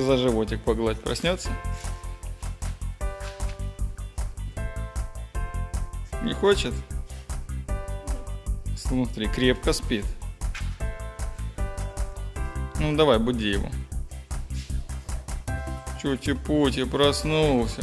За животик погладь. Проснется? Не хочет? Смотри, крепко спит. Ну давай, буди его. Чути-пути, проснулся.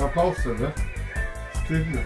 Da brauchst du, ne? Stimmt.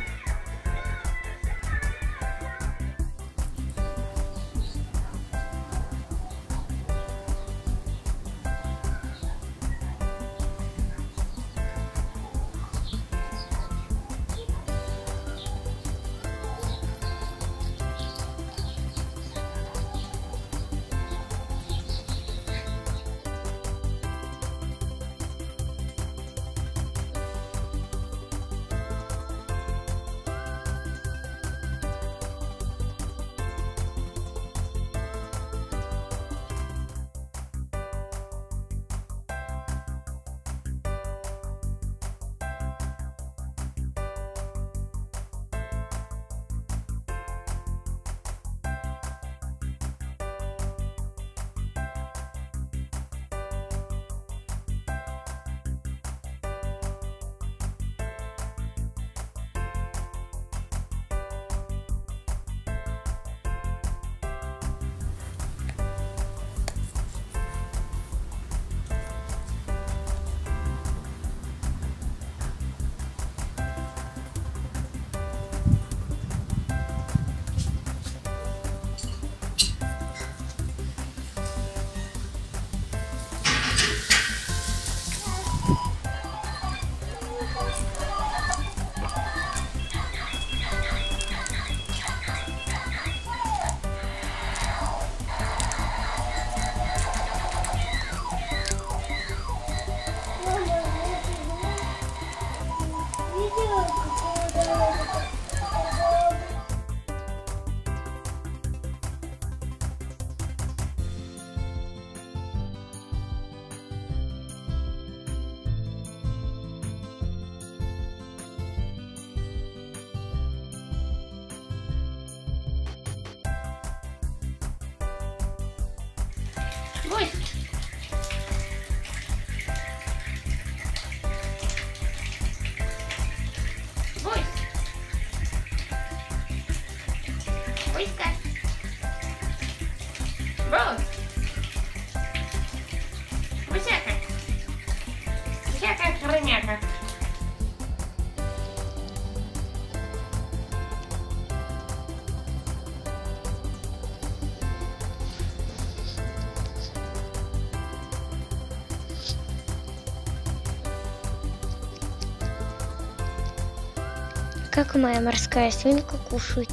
Ой. Как моя морская свинка кушает.